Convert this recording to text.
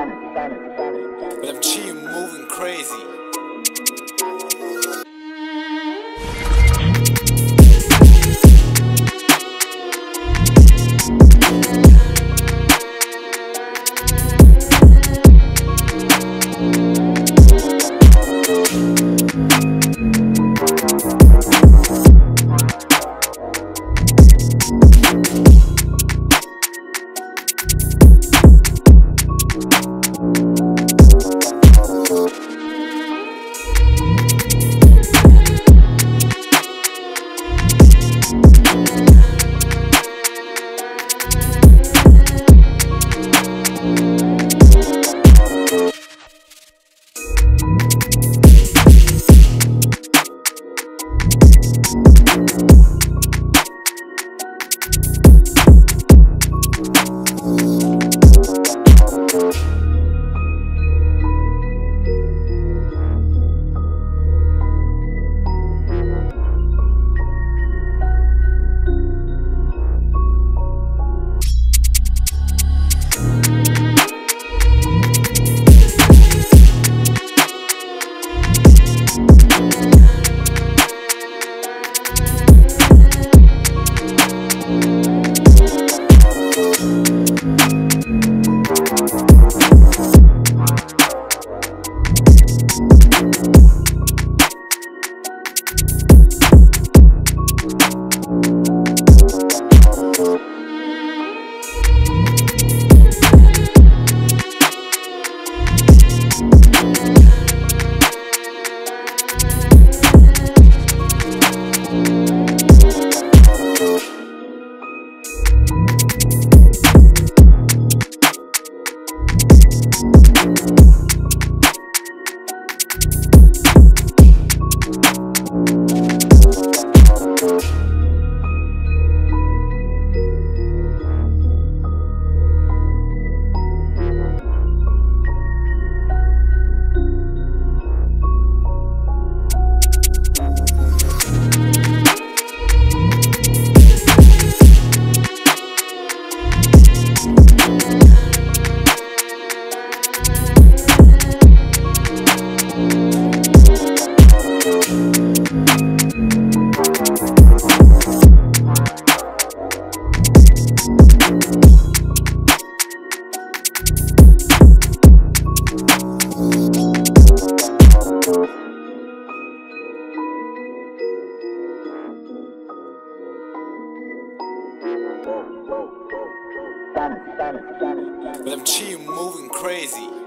But I'm chill, moving crazy. Thank But I'm moving crazy.